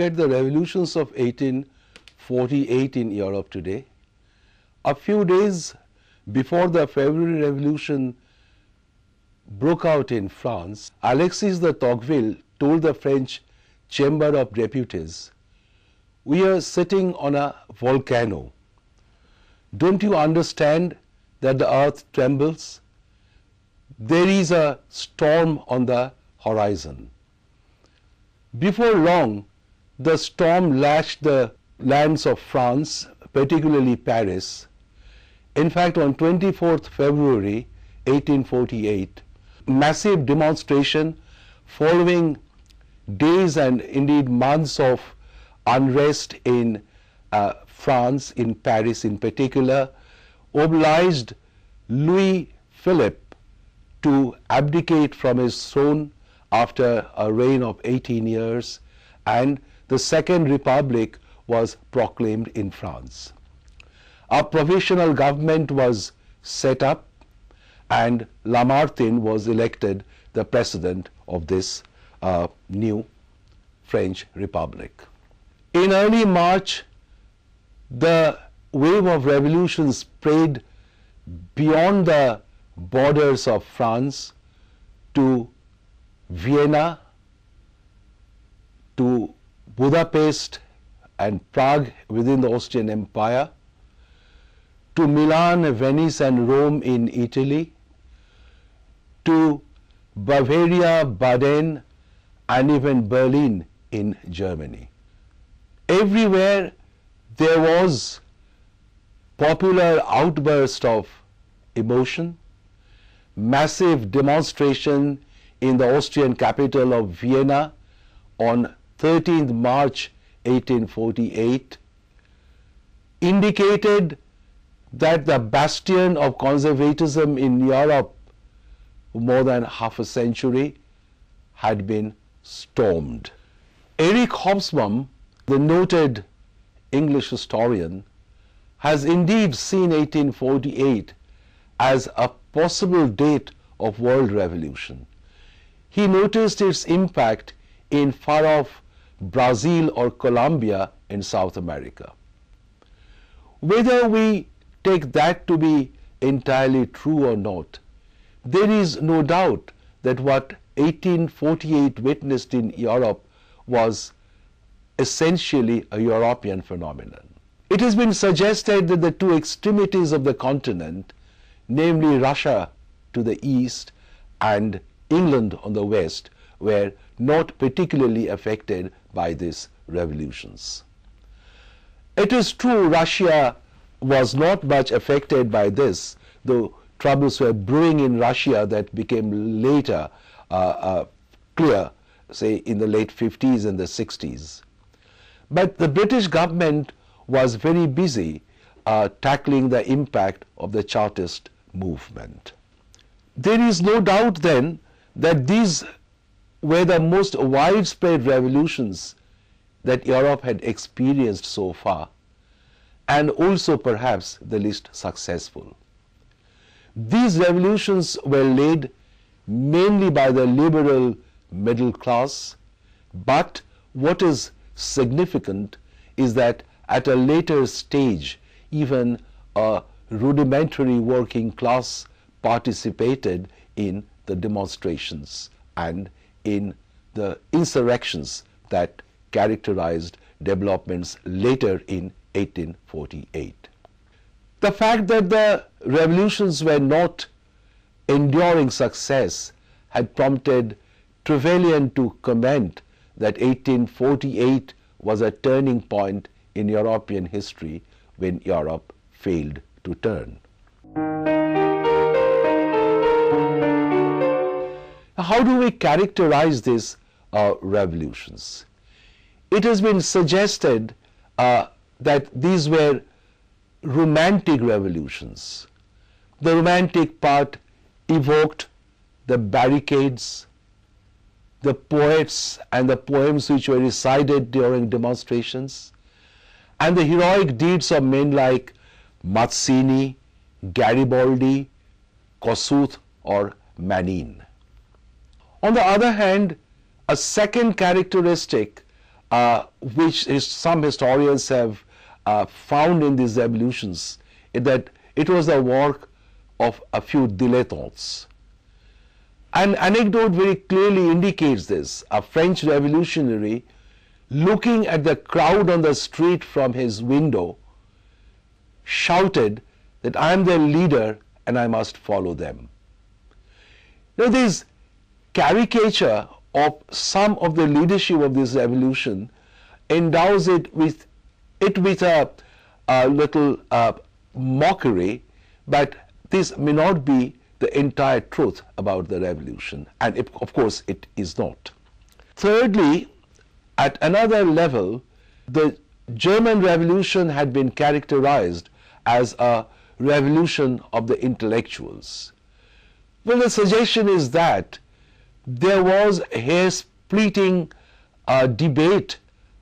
look at the revolutions of 1848 in Europe today, a few days before the February Revolution broke out in France, Alexis de Tocqueville told the French Chamber of Deputies, we are sitting on a volcano. Don't you understand that the earth trembles? There is a storm on the horizon. Before long, the storm lashed the lands of France, particularly Paris. In fact, on 24th February 1848, massive demonstration following days and indeed months of unrest in uh, France, in Paris in particular, obliged Louis Philippe to abdicate from his throne after a reign of 18 years and the Second Republic was proclaimed in France. A provisional government was set up and Lamartine was elected the president of this uh, new French Republic. In early March, the wave of revolution spread beyond the borders of France to Vienna, to Budapest and Prague within the Austrian Empire, to Milan, Venice and Rome in Italy, to Bavaria, Baden and even Berlin in Germany. Everywhere there was popular outburst of emotion, massive demonstration in the Austrian capital of Vienna on 13th March 1848 indicated that the bastion of conservatism in Europe for more than half a century had been stormed. Eric Hobsbawm, the noted English historian, has indeed seen 1848 as a possible date of world revolution. He noticed its impact in far off Brazil or Colombia in South America. Whether we take that to be entirely true or not, there is no doubt that what 1848 witnessed in Europe was essentially a European phenomenon. It has been suggested that the two extremities of the continent, namely Russia to the east and England on the west, were not particularly affected by these revolutions. It is true Russia was not much affected by this, though troubles were brewing in Russia that became later uh, uh, clear, say in the late 50s and the 60s. But the British government was very busy uh, tackling the impact of the Chartist movement. There is no doubt then that these were the most widespread revolutions that Europe had experienced so far, and also perhaps the least successful. These revolutions were led mainly by the liberal middle class, but what is significant is that at a later stage, even a rudimentary working class participated in the demonstrations and in the insurrections that characterized developments later in 1848. The fact that the revolutions were not enduring success had prompted Trevelyan to comment that 1848 was a turning point in European history when Europe failed to turn. How do we characterize these uh, revolutions? It has been suggested uh, that these were romantic revolutions. The romantic part evoked the barricades, the poets and the poems which were recited during demonstrations, and the heroic deeds of men like Mazzini, Garibaldi, Kossuth or Manin. On the other hand, a second characteristic uh, which is, some historians have uh, found in these revolutions, is that it was the work of a few dilettantes. An anecdote very clearly indicates this. A French revolutionary looking at the crowd on the street from his window shouted that I am their leader and I must follow them. Now, this caricature of some of the leadership of this revolution endows it with it with a, a little uh, mockery, but this may not be the entire truth about the revolution, and of course it is not. Thirdly, at another level, the German Revolution had been characterized as a revolution of the intellectuals. Well, the suggestion is that there was a hair-splitting uh, debate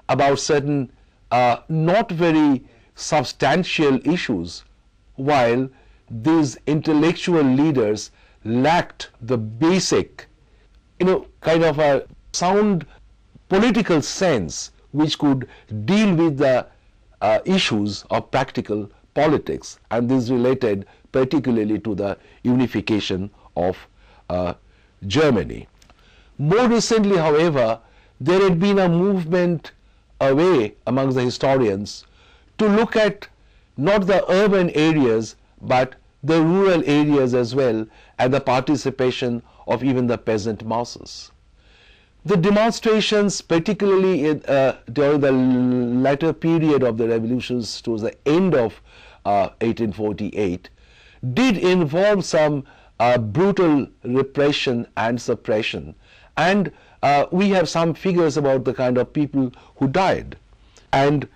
about certain uh, not very substantial issues, while these intellectual leaders lacked the basic, you know, kind of a sound political sense which could deal with the uh, issues of practical politics. And this related particularly to the unification of uh, Germany. More recently, however, there had been a movement away among the historians to look at not the urban areas but the rural areas as well and the participation of even the peasant masses. The demonstrations, particularly in, uh, during the latter period of the revolutions towards the end of uh, 1848, did involve some uh, brutal repression and suppression. And uh, we have some figures about the kind of people who died. And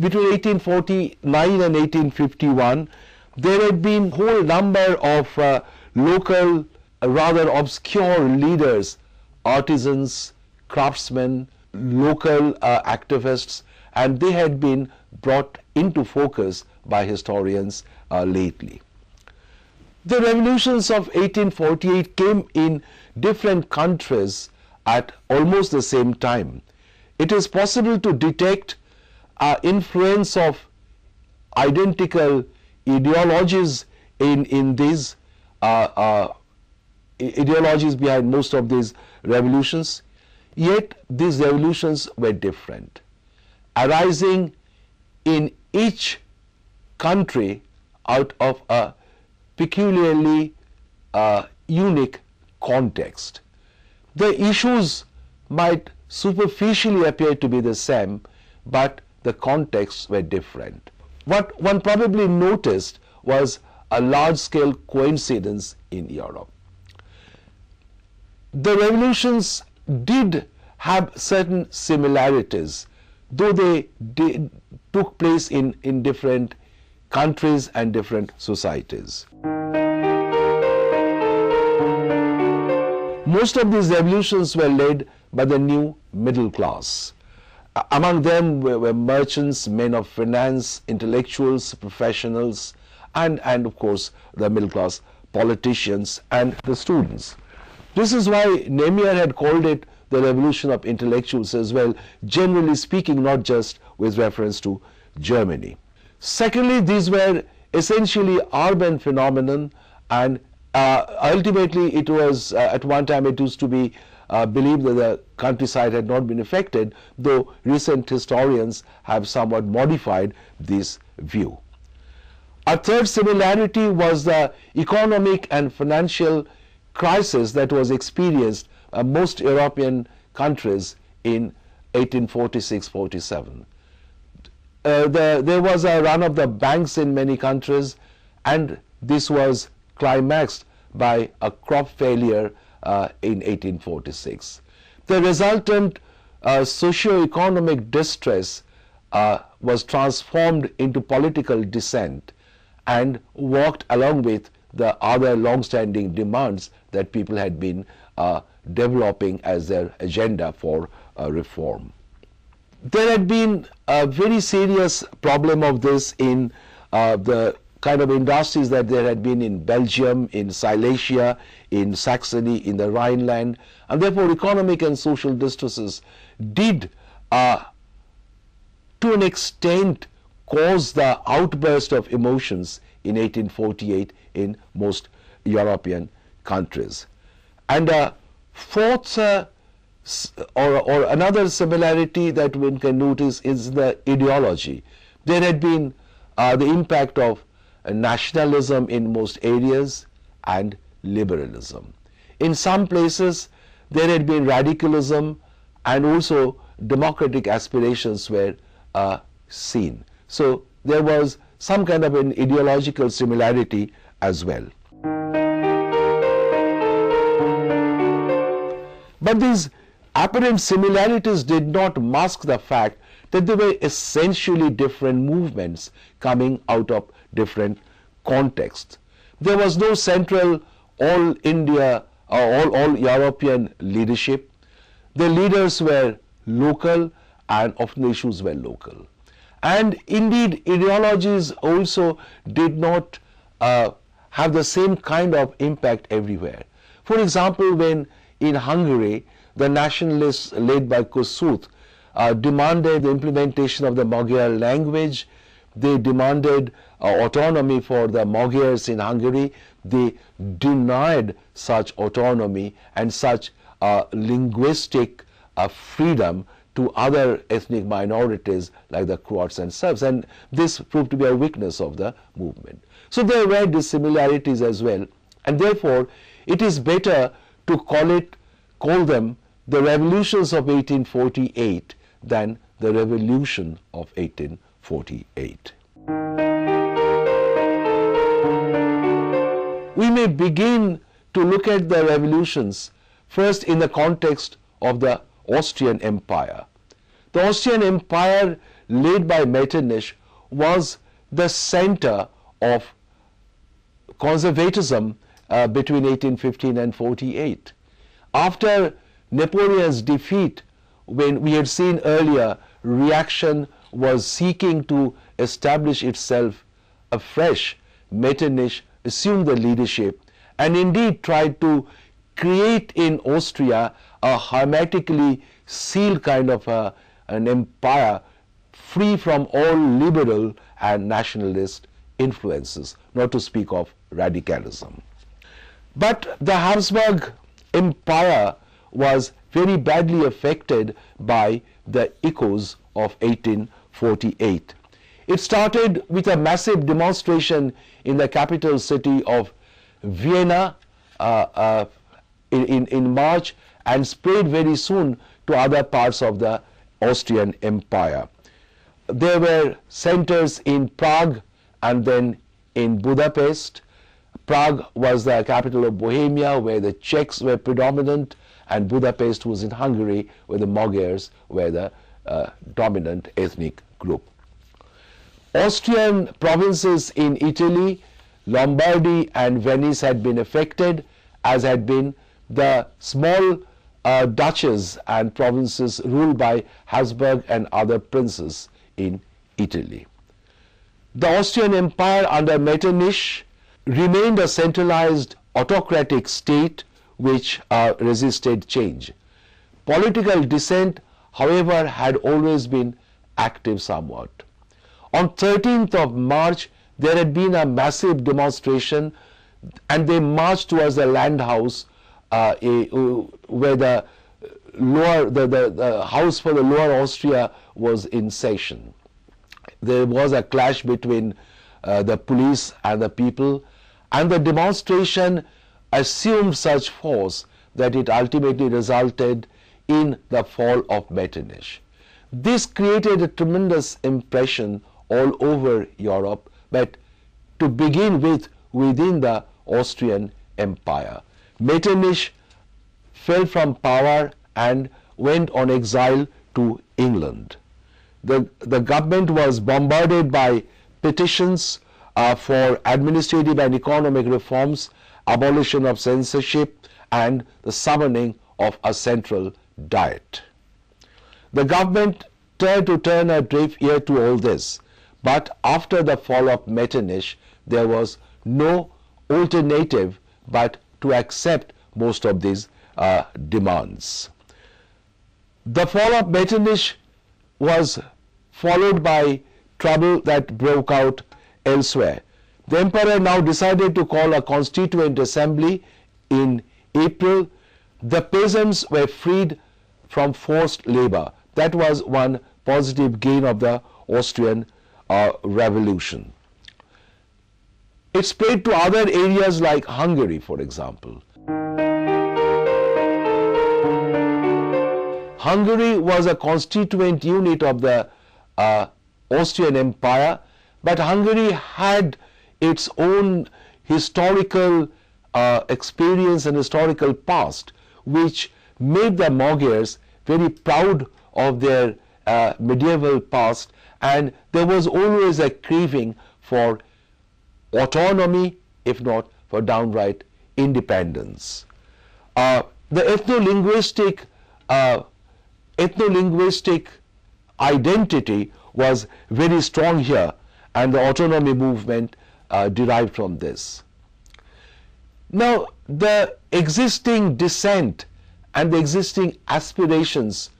between 1849 and 1851, there had been whole number of uh, local, rather obscure leaders, artisans, craftsmen, local uh, activists, and they had been brought into focus by historians uh, lately. The revolutions of 1848 came in different countries at almost the same time. It is possible to detect uh, influence of identical ideologies in, in these uh, uh, ideologies behind most of these revolutions, yet these revolutions were different, arising in each country out of a peculiarly uh, unique context. The issues might superficially appear to be the same, but the contexts were different. What one probably noticed was a large scale coincidence in Europe. The revolutions did have certain similarities, though they did, took place in, in different countries and different societies. Most of these revolutions were led by the new middle class. Among them were, merchants, men of finance, intellectuals, professionals, and, and of course the middle class politicians and the students. This is why Namier had called it the revolution of intellectuals as well, generally speaking, not just with reference to Germany. Secondly, these were essentially urban phenomenon and uh, ultimately it was uh, at one time it used to be uh, believed that the countryside had not been affected, though recent historians have somewhat modified this view. A third similarity was the economic and financial crisis that was experienced by most European countries in 1846-47. Uh, the, there was a run of the banks in many countries and this was climaxed by a crop failure uh, in 1846. The resultant uh, socio-economic distress uh, was transformed into political dissent and walked along with the other long-standing demands that people had been uh, developing as their agenda for reform. There had been a very serious problem of this in uh, the kind of industries that there had been in Belgium, in Silesia, in Saxony, in the Rhineland, and therefore economic and social distresses did uh, to an extent cause the outburst of emotions in 1848 in most European countries. And a fourth uh, or, or another similarity that one can notice is the ideology. There had been uh, the impact of nationalism in most areas and liberalism. In some places, there had been radicalism and also democratic aspirations were uh, seen. So there was some kind of an ideological similarity as well. But these apparent similarities did not mask the fact that they were essentially different movements coming out of different contexts. There was no central all India or all, all European leadership. The leaders were local and often issues were local. And indeed, ideologies also did not uh, have the same kind of impact everywhere. For example, when in Hungary, the nationalists led by Kossuth uh, demanded the implementation of the Magyar language. They demanded uh, autonomy for the Magyars in Hungary. They denied such autonomy and such uh, linguistic uh, freedom to other ethnic minorities like the Croats and Serbs. And this proved to be a weakness of the movement. So there were dissimilarities as well. And therefore, it is better to call it, call them the revolutions of 1848 than the revolution of 1848. We may begin to look at the revolutions first in the context of the Austrian Empire. The Austrian Empire led by Metternich was the center of conservatism uh, between 1815 and 48. After Napoleon's defeat, when we had seen earlier, reaction was seeking to establish itself afresh. Metternich assumed the leadership and indeed tried to create in Austria a hermetically sealed kind of a, an empire free from all liberal and nationalist influences, not to speak of radicalism. But the Habsburg Empire was very badly affected by the echoes of 1848. It started with a massive demonstration in the capital city of Vienna uh, uh, in, in March and spread very soon to other parts of the Austrian Empire. There were centers in Prague and then in Budapest. Prague was the capital of Bohemia where the Czechs were predominant and Budapest was in Hungary where the Magyars were the uh, dominant ethnic group. Austrian provinces in Italy, Lombardy and Venice had been affected as had been the small uh, duchies and provinces ruled by Habsburg and other princes in Italy. The Austrian Empire under Metternich remained a centralized autocratic state which uh, resisted change. Political dissent, however, had always been active somewhat. On 13th of March, there had been a massive demonstration and they marched towards the land house uh, a, where the lower the, the, the house for the lower Austria was in session. There was a clash between uh, the police and the people and the demonstration assumed such force that it ultimately resulted in the fall of Metternich. This created a tremendous impression all over Europe, but to begin with, within the Austrian Empire. Metternich fell from power and went on exile to England. The, the government was bombarded by petitions uh, for administrative and economic reforms abolition of censorship, and the summoning of a central diet. The government tried to turn a deaf ear to all this, but after the fall of Metternich, there was no alternative but to accept most of these uh, demands. The fall of Metternich was followed by trouble that broke out elsewhere. The emperor now decided to call a constituent assembly in April. The peasants were freed from forced labor. That was one positive gain of the Austrian uh, Revolution. It spread to other areas like Hungary, for example. Hungary was a constituent unit of the uh, Austrian Empire, but Hungary had its own historical uh, experience and historical past, which made the Magyars very proud of their uh, medieval past, and there was always a craving for autonomy, if not for downright independence. Uh, the ethno-linguistic uh, ethno-linguistic identity was very strong here and the autonomy movement uh, derived from this. Now, the existing dissent and the existing aspirations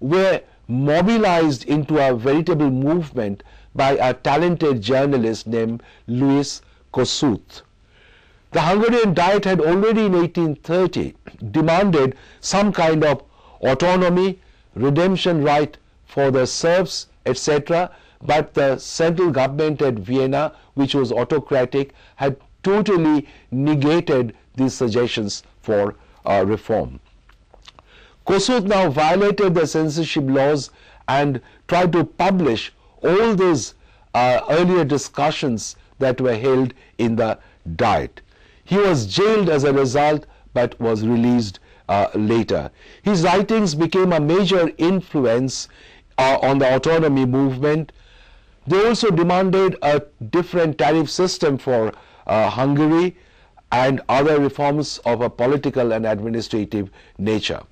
were mobilized into a veritable movement by a talented journalist named Louis Kossuth. The Hungarian Diet had already in 1830 demanded some kind of autonomy, redemption right for the serfs, etc. But the central government at Vienna, which was autocratic, had totally negated these suggestions for uh, reform. Kossuth now violated the censorship laws and tried to publish all these uh, earlier discussions that were held in the Diet. He was jailed as a result but was released uh, later. His writings became a major influence uh, on the autonomy movement. They also demanded a different tariff system for uh, Hungary and other reforms of a political and administrative nature.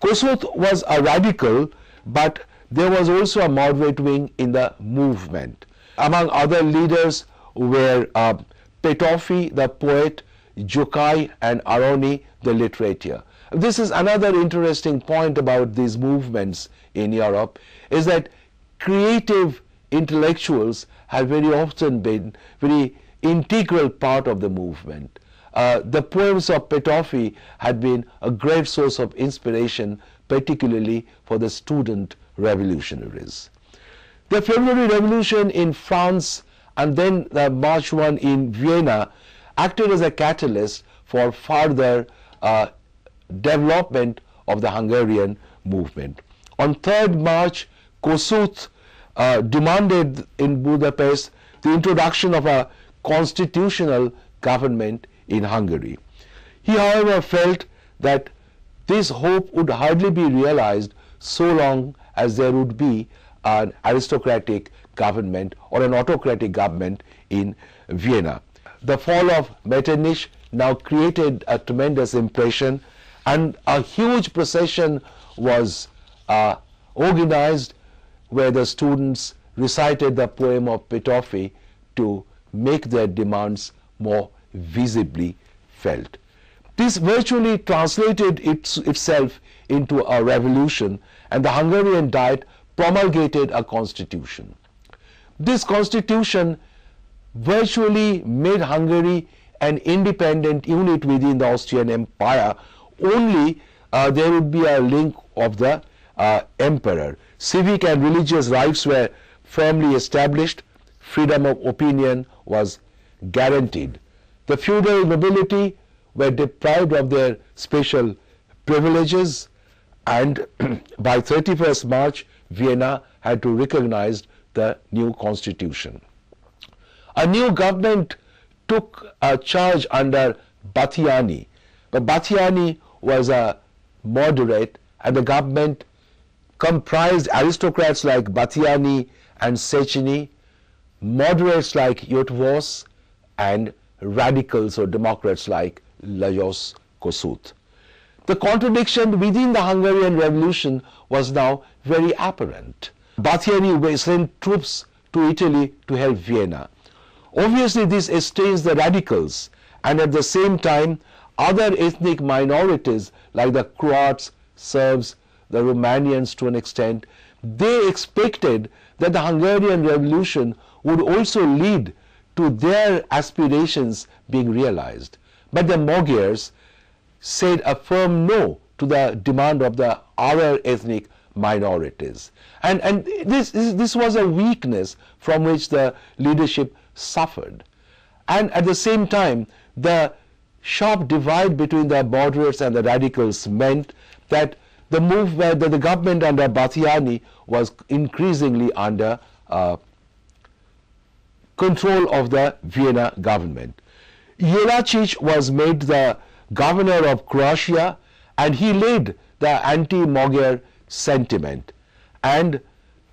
Kossuth was a radical, but there was also a moderate wing in the movement. Among other leaders were uh, Petőfi, the poet, Jokai and Arany, the literature. This is another interesting point about these movements in Europe, is that creative intellectuals have very often been very integral part of the movement. Uh, the poems of Petőfi had been a great source of inspiration, particularly for the student revolutionaries. The February Revolution in France and then the March one in Vienna acted as a catalyst for further uh, development of the Hungarian movement. On 3rd March, Kossuth uh, demanded in Budapest the introduction of a constitutional government in Hungary. He, however, felt that this hope would hardly be realized so long as there would be an aristocratic government or an autocratic government in Vienna. The fall of Metternich now created a tremendous impression and a huge procession was uh, organized where the students recited the poem of Petőfi to make their demands more visibly felt. This virtually translated its, itself into a revolution and the Hungarian Diet promulgated a constitution. This constitution virtually made Hungary an independent unit within the Austrian Empire. Only uh, there would be a link of the uh, emperor. Civic and religious rights were firmly established. Freedom of opinion was guaranteed. The feudal nobility were deprived of their special privileges and by 31st March Vienna had to recognize the new constitution. A new government took a charge under Batthyány, but Batthyány was a moderate and the government comprised aristocrats like Batthyány and Széchenyi, moderates like Eötvös and radicals or Democrats like Lajos Kossuth. The contradiction within the Hungarian Revolution was now very apparent. Batthyány sent troops to Italy to help Vienna. Obviously, this estranged the radicals, and at the same time, other ethnic minorities like the Croats, Serbs, the Romanians to an extent, they expected that the Hungarian Revolution would also lead to their aspirations being realized. But the Magyars said a firm no to the demand of the other ethnic minorities. And, and this, this was a weakness from which the leadership suffered. And at the same time, the sharp divide between the moderates and the radicals meant that the move that the government under Batthyány was increasingly under uh, control of the Vienna government. Jelačić was made the governor of Croatia and he led the anti-Magyar sentiment. And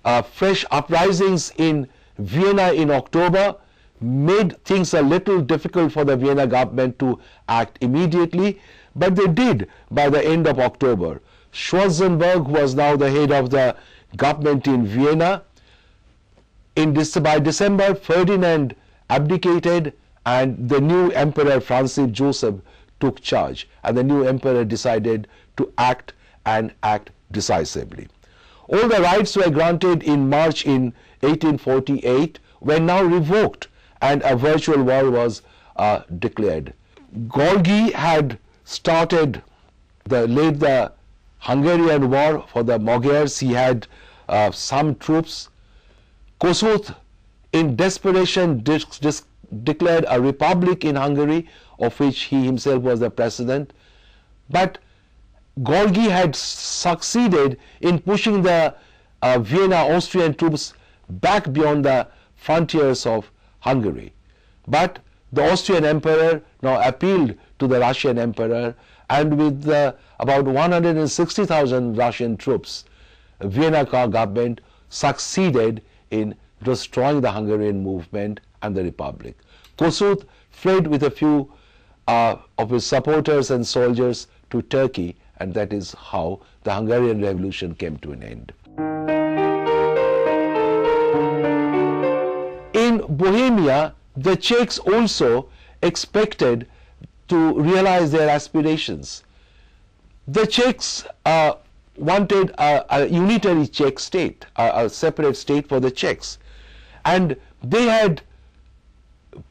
uh, fresh uprisings in Vienna in October made things a little difficult for the Vienna government to act immediately, but they did by the end of October. Schwarzenberg was now the head of the government in Vienna. In by December, Ferdinand abdicated and the new emperor Francis Joseph took charge and the new emperor decided to act and act decisively. All the rights were granted in March in 1848 were now revoked and a virtual war was uh, declared. Görgei had started the led the Hungarian war for the Magyars. He had uh, some troops. Kossuth, in desperation, declared a republic in Hungary, of which he himself was the president. But Görgei had succeeded in pushing the uh, Vienna Austrian troops back beyond the frontiers of Hungary. But the Austrian emperor now appealed to the Russian emperor and with uh, about 160,000 Russian troops, Vienna government succeeded in destroying the Hungarian movement and the republic. Kossuth fled with a few uh, of his supporters and soldiers to Turkey and that is how the Hungarian Revolution came to an end. In Bohemia, the Czechs also expected to realize their aspirations. The Czechs uh, wanted a, a, unitary Czech state, a, a separate state for the Czechs. And they had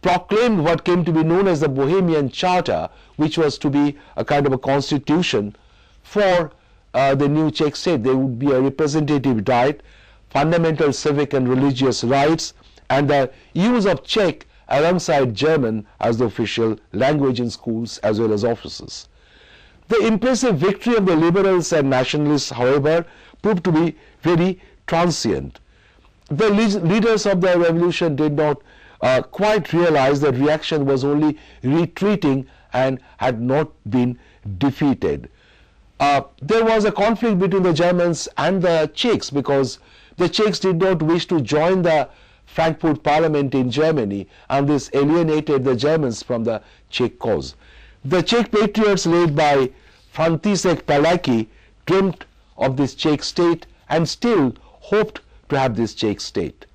proclaimed what came to be known as the Bohemian Charter, which was to be a kind of a constitution for uh, the new Czech state. There would be a representative diet, fundamental civic and religious rights, and the use of Czech alongside German as the official language in schools as well as offices. The impressive victory of the liberals and nationalists, however, proved to be very transient. The leaders of the revolution did not uh, quite realize that reaction was only retreating and had not been defeated. Uh, there was a conflict between the Germans and the Czechs because the Czechs did not wish to join the Frankfurt Parliament in Germany and this alienated the Germans from the Czech cause. The Czech patriots led by František Palacký dreamt of this Czech state and still hoped to have this Czech state.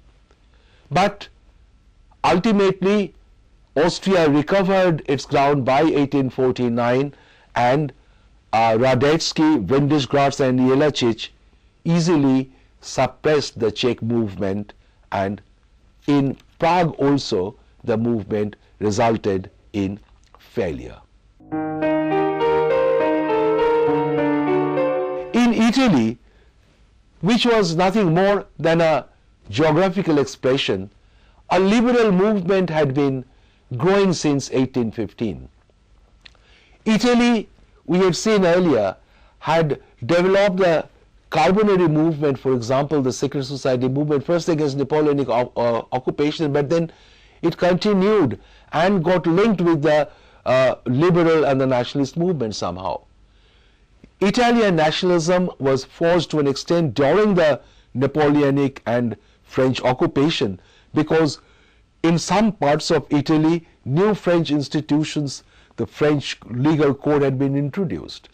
But ultimately Austria recovered its ground by 1849 and uh, Radetzky, Windischgrätz and Jelačić easily suppressed the Czech movement and in Prague also the movement resulted in failure. In Italy, which was nothing more than a geographical expression, a liberal movement had been growing since 1815. Italy, we have seen earlier, had developed the Carbonari movement, for example, the secret society movement, first against Napoleonic uh, occupation, but then it continued and got linked with the uh, liberal and the nationalist movement somehow. Italian nationalism was forced to an extent during the Napoleonic and French occupation because in some parts of Italy, new French institutions, the French legal code had been introduced.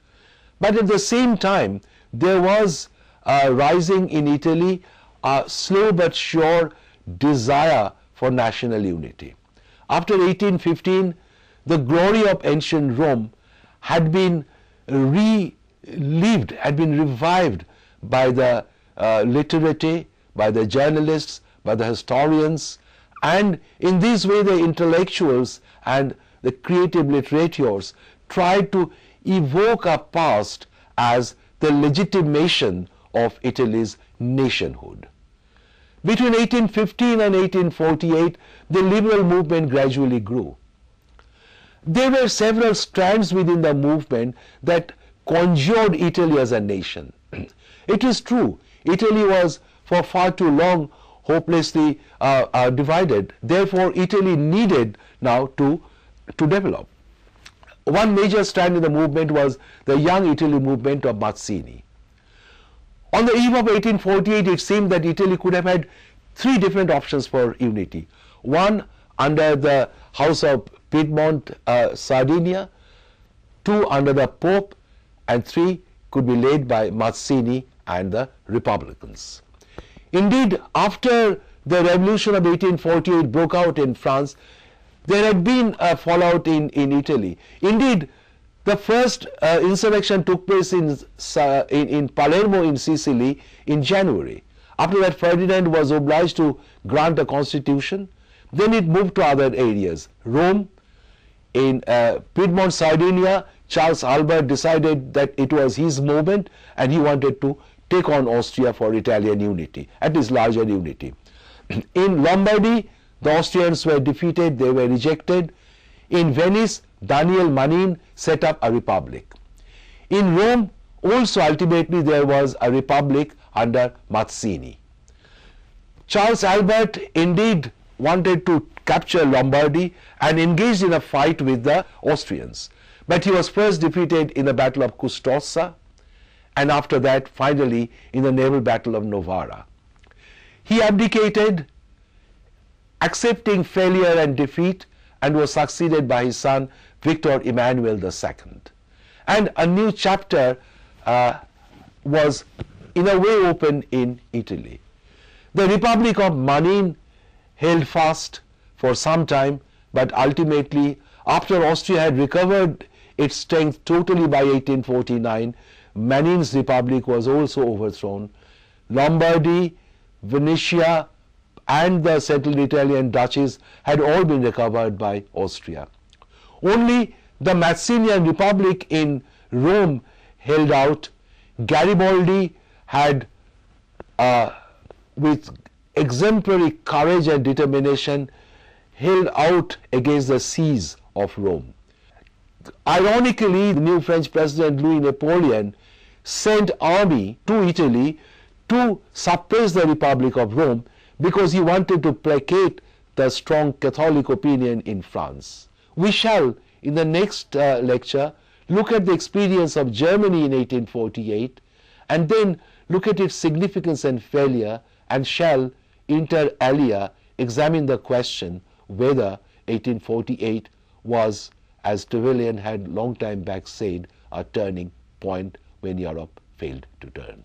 But at the same time, there was uh, rising in Italy a slow but sure desire for national unity. After 1815, the glory of ancient Rome had been relived, had been revived by the uh, literati, by the journalists, by the historians, and in this way the intellectuals and the creative literatures tried to evoke a past as the legitimation of Italy's nationhood. Between 1815 and 1848, the liberal movement gradually grew. There were several strands within the movement that conjured Italy as a nation. it is true, Italy was for far too long hopelessly uh, uh, divided. Therefore, Italy needed now to, to develop. One major strand in the movement was the Young Italy movement of Mazzini. On the eve of 1848, it seemed that Italy could have had three different options for unity. One under the House of Piedmont, uh, Sardinia, two under the Pope, and three could be led by Mazzini and the Republicans. Indeed, after the revolution of 1848 broke out in France, there had been a fallout in, in Italy. Indeed, the first uh, insurrection took place in, uh, in, in Palermo in Sicily in January. After that, Ferdinand was obliged to grant a constitution. Then it moved to other areas. Rome, in uh, Piedmont, Sardinia, Charles Albert decided that it was his moment and he wanted to take on Austria for Italian unity, at least larger unity. In Lombardy, the Austrians were defeated, they were rejected. In Venice, Daniel Manin set up a republic. In Rome, also ultimately there was a republic under Mazzini. Charles Albert indeed wanted to capture Lombardy and engaged in a fight with the Austrians. But he was first defeated in the Battle of Custoza and after that finally in the naval battle of Novara. He abdicated, accepting failure and defeat, and was succeeded by his son Victor Emmanuel II. And a new chapter uh, was in a way opened in Italy. The Republic of Manin held fast for some time, but ultimately, after Austria had recovered its strength totally by 1849, Manin's republic was also overthrown. Lombardy, Venetia, and the settled Italian duchies had all been recovered by Austria. Only the Mazzinian Republic in Rome held out. Garibaldi had, uh, with exemplary courage and determination, held out against the seas of Rome. Ironically, the new French President Louis Napoleon sent army to Italy to suppress the Republic of Rome because he wanted to placate the strong Catholic opinion in France. We shall, in the next uh, lecture, look at the experience of Germany in 1848 and then look at its significance and failure and shall, inter alia, examine the question whether 1848 was, as Trevelyan had long time back said, a turning point when Europe failed to turn.